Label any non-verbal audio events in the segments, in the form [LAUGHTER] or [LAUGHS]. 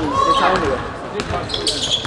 你렇게 다.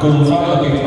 Gonzaga gegen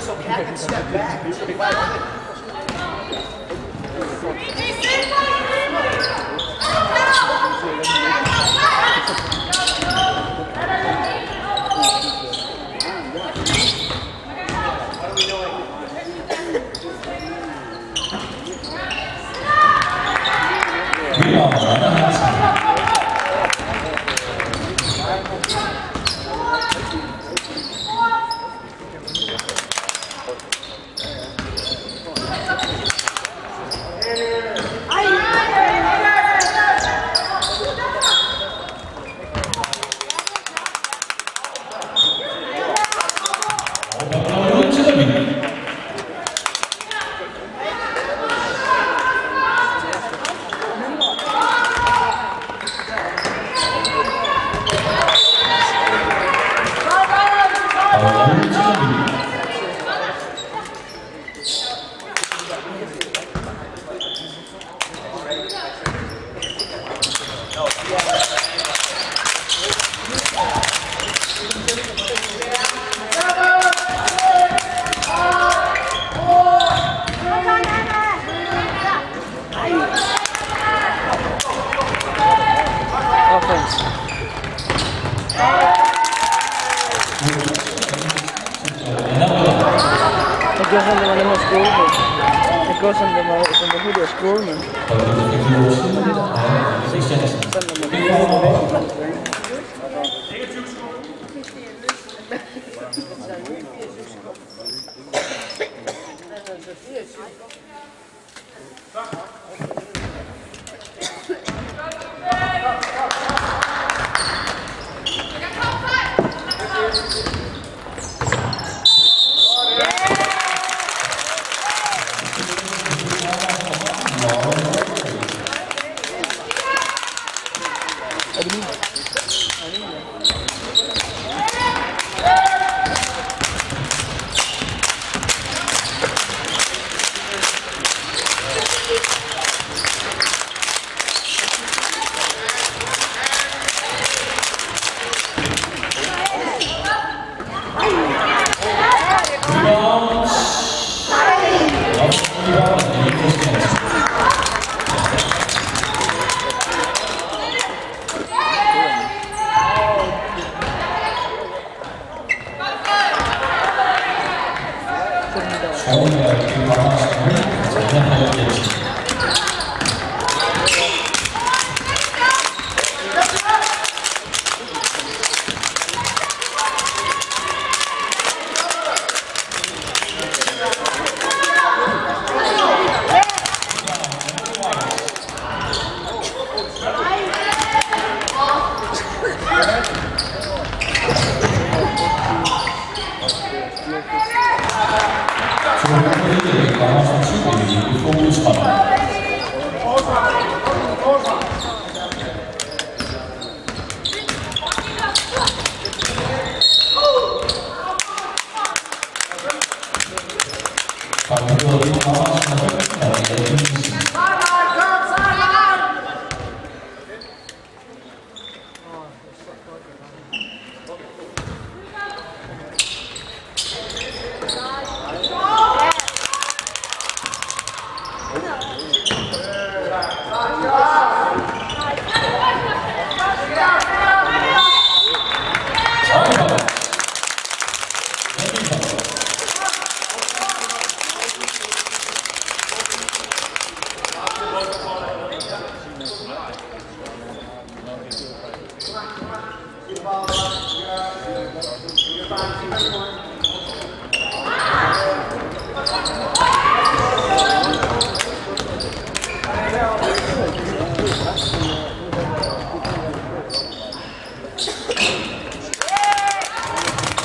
So Cat can step back. [LAUGHS] Hadi bin. Hadi bin.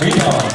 Rebound.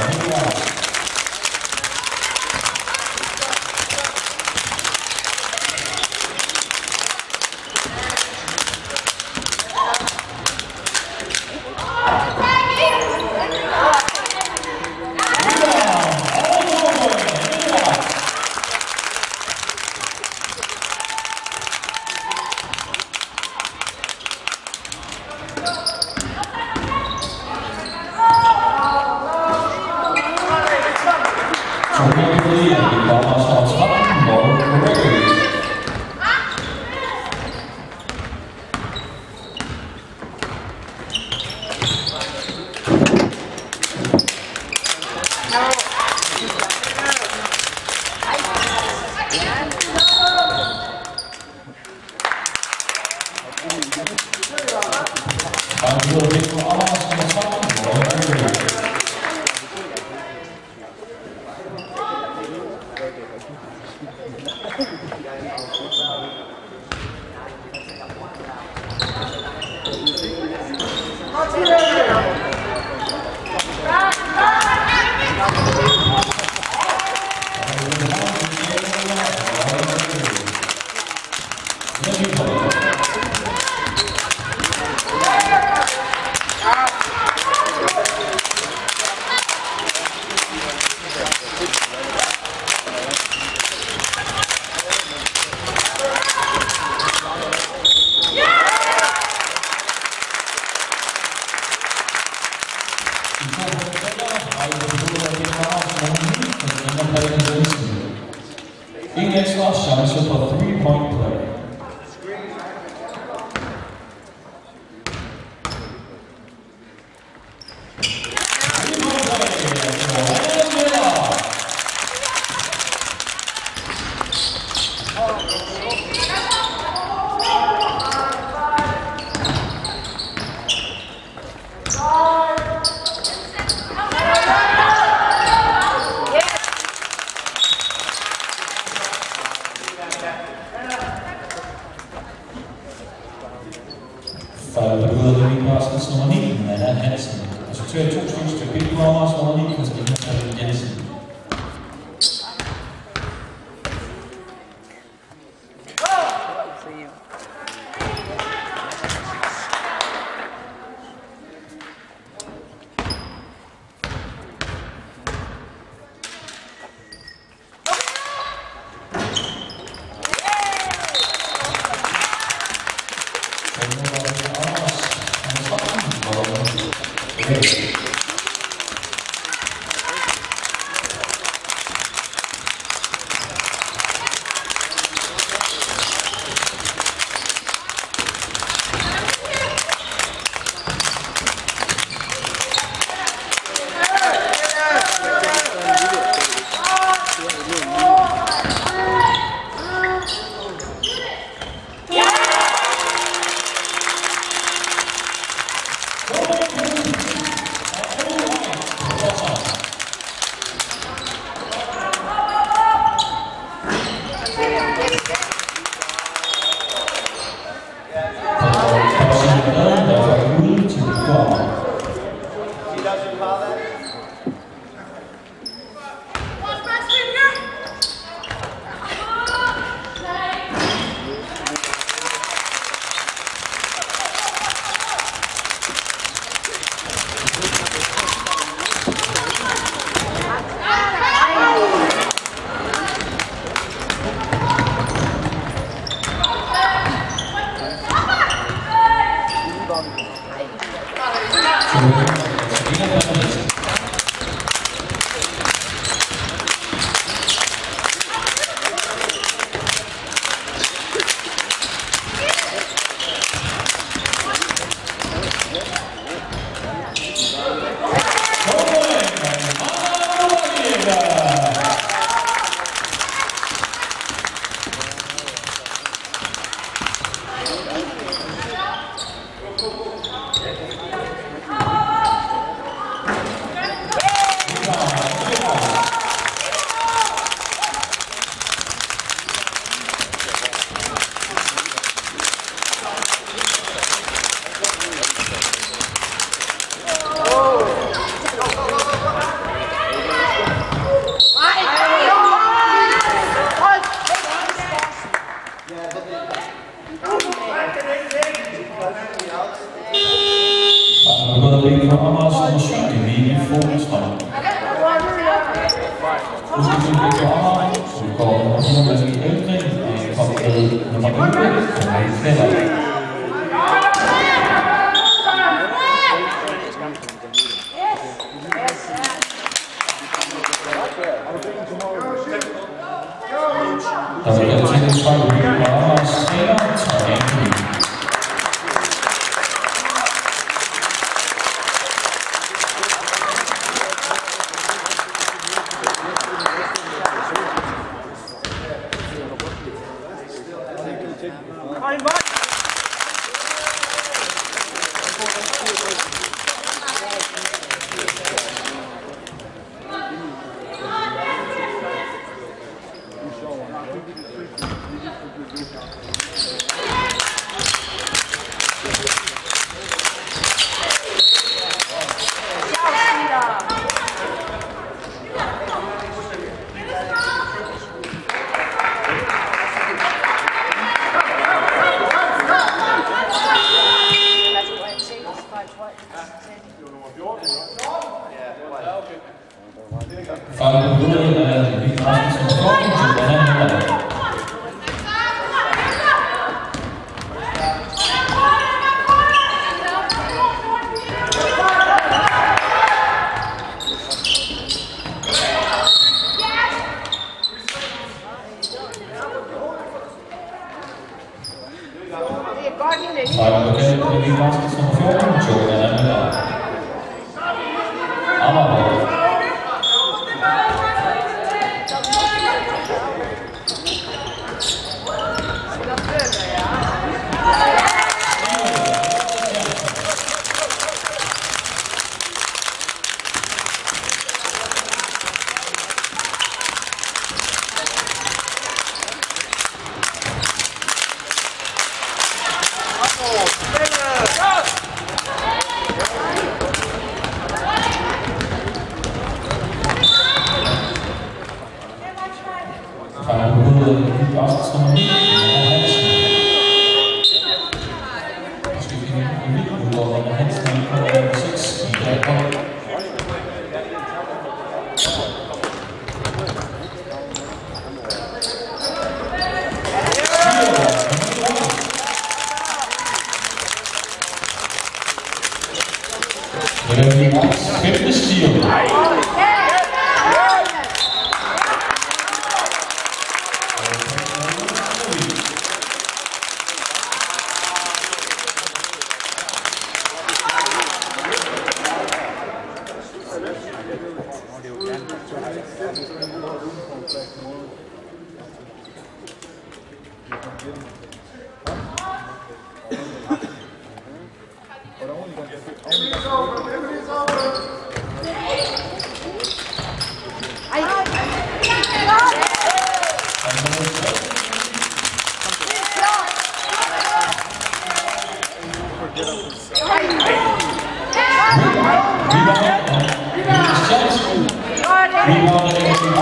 すごくない? Fra på begået er det Rasmussen,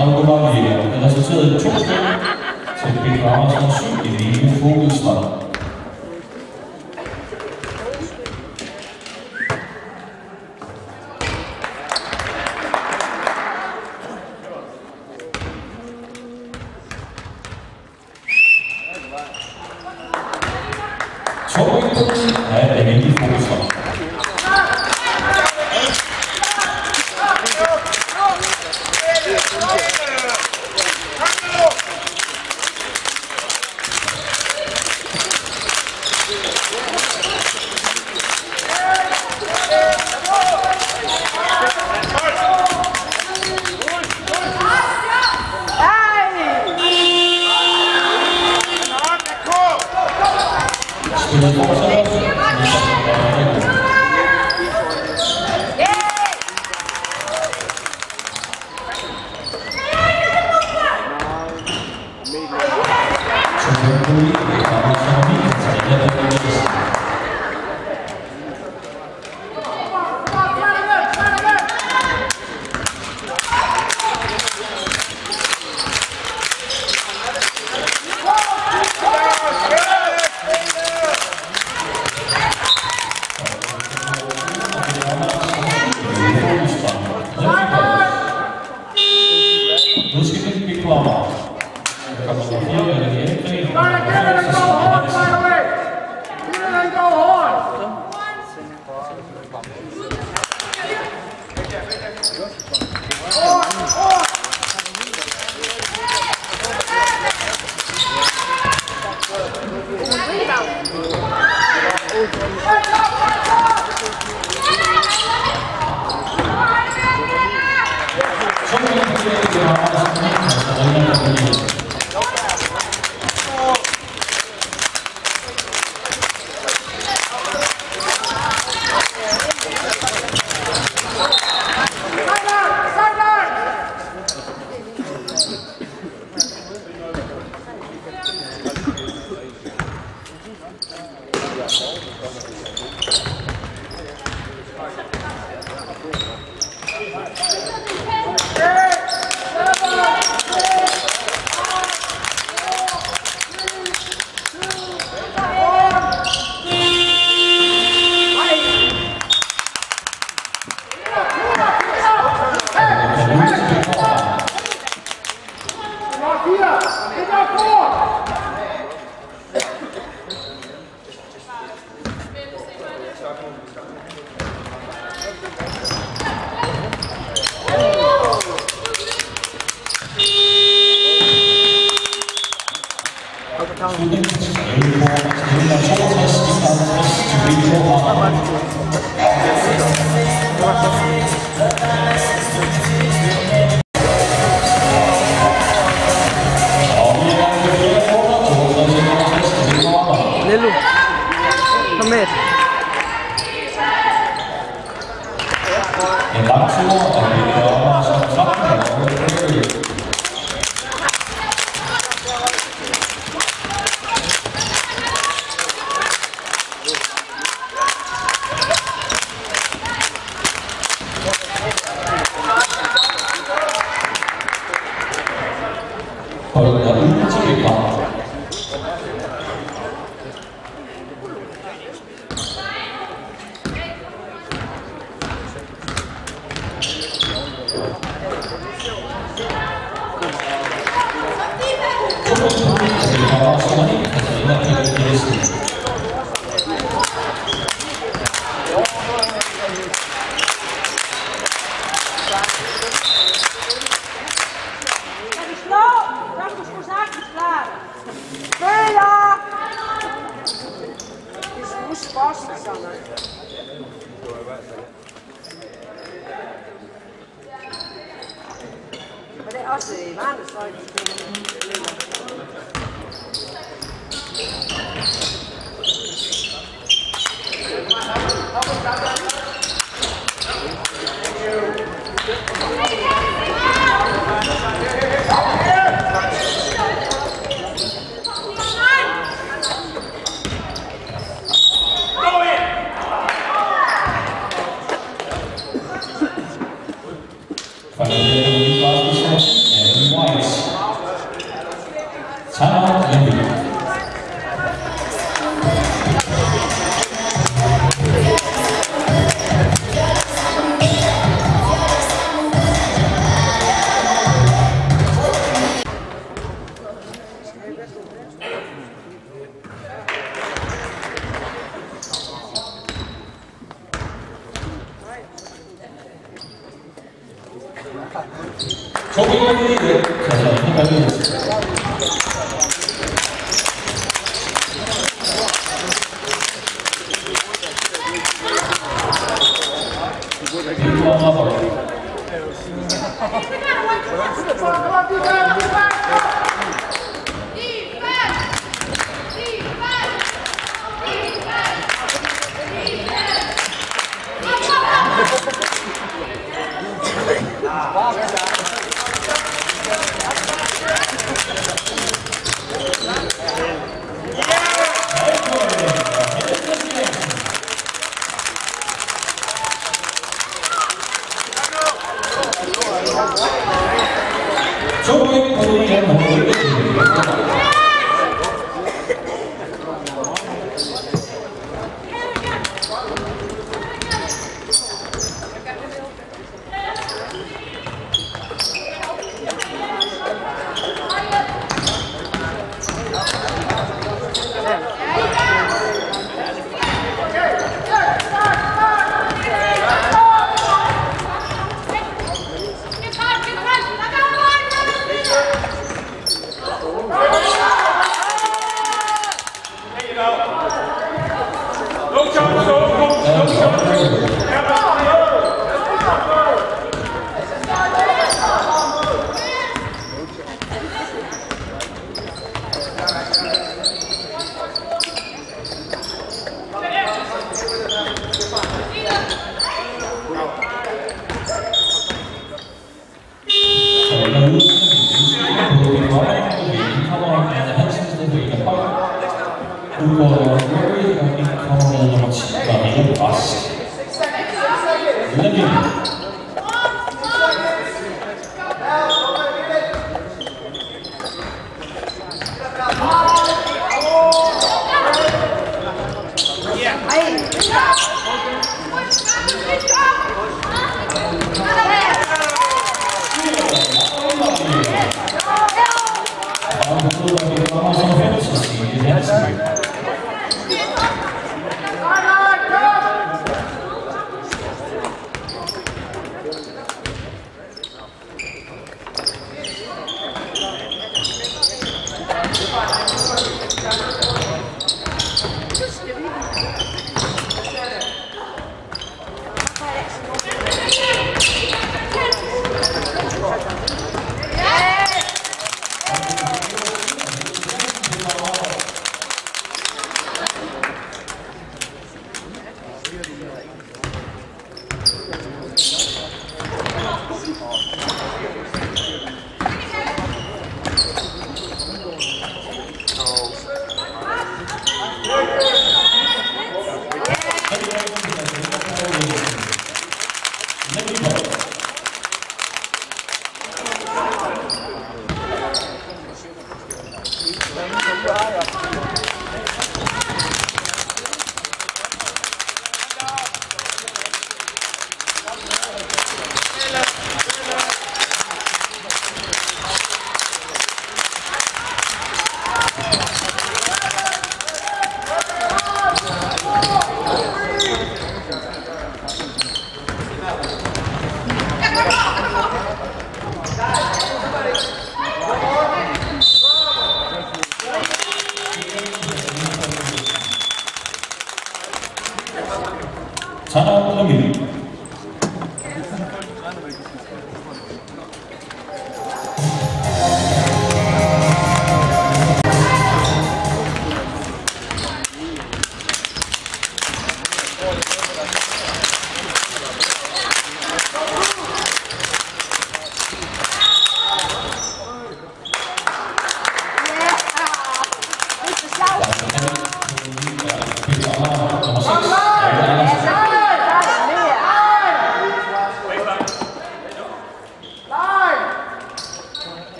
4, en Arno vi resulteret i to stykker til Peter Andersen 7 i den ene fokus Torben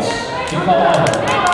Joyce, Kim Paul.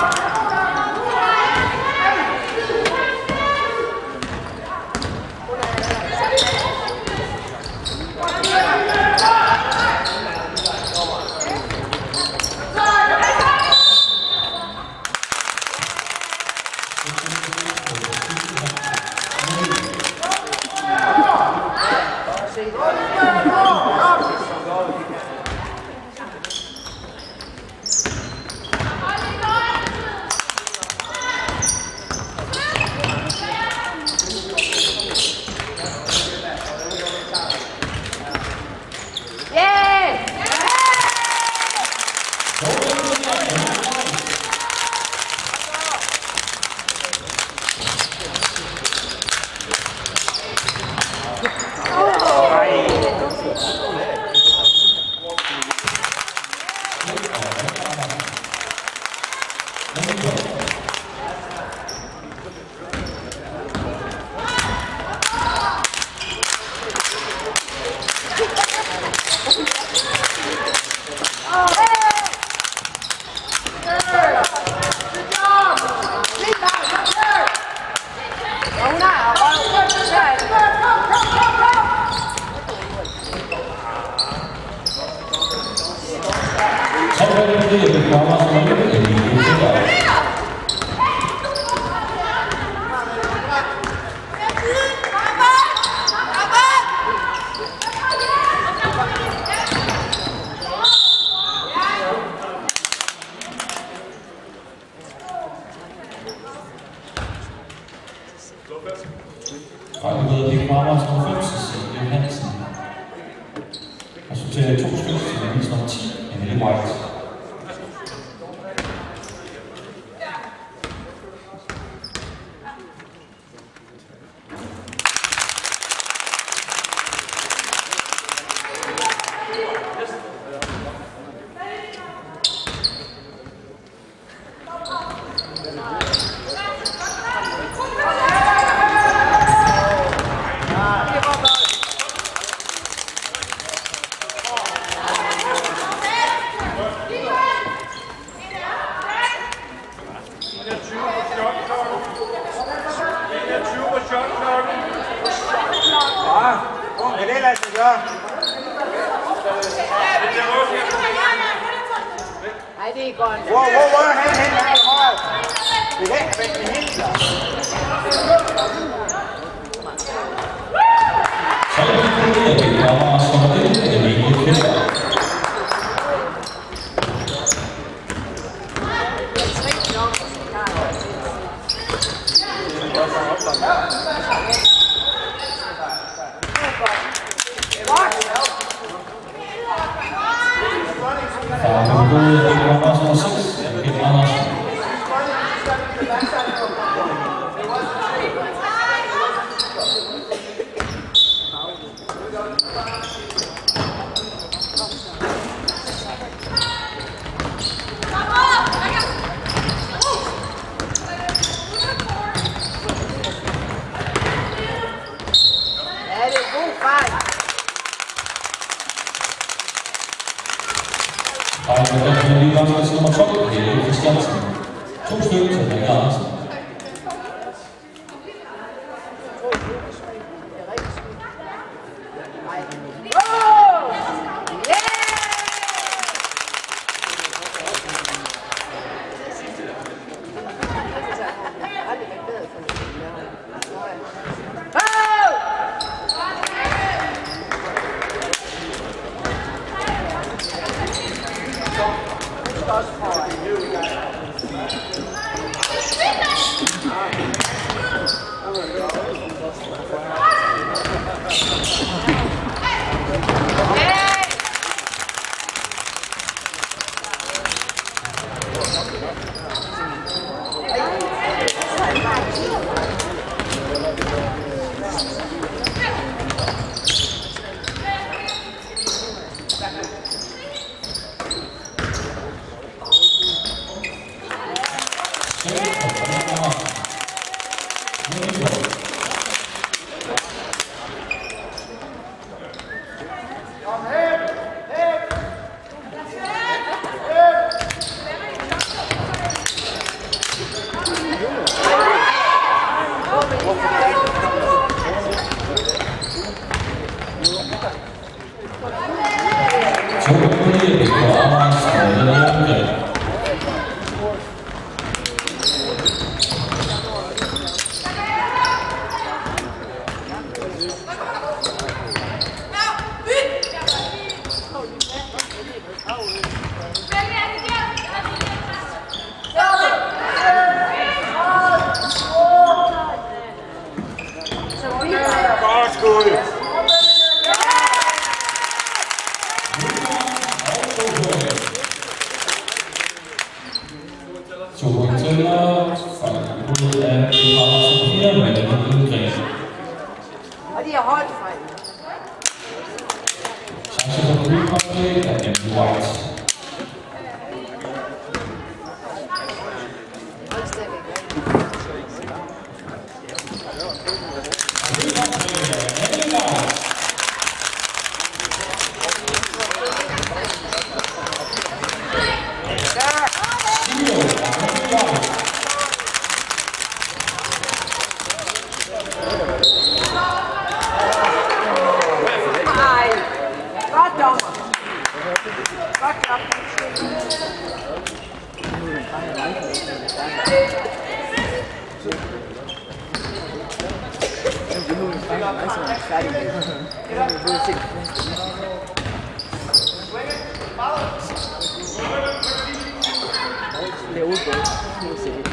They all go.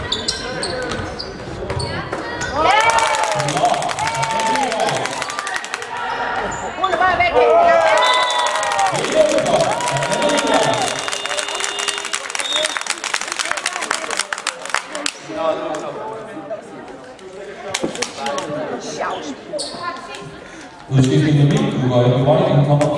über Übereinkommen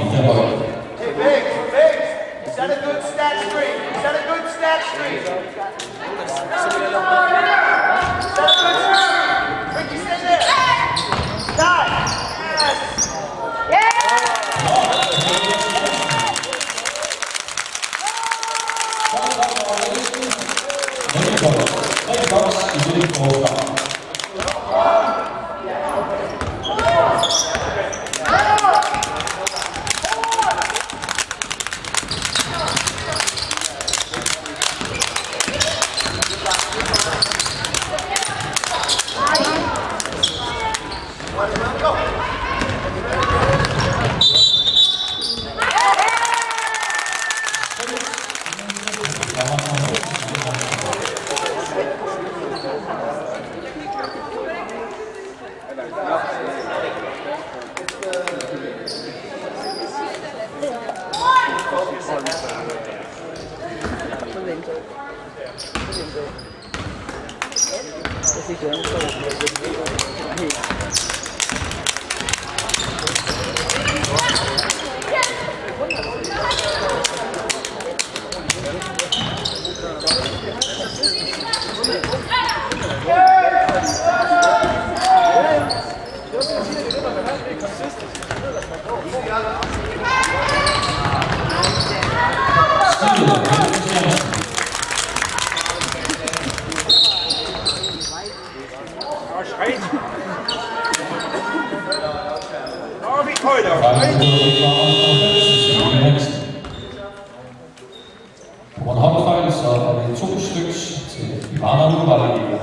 Harvey Køjder. På Bornholm fejl, så er det to styks til Ivana Nubalagina.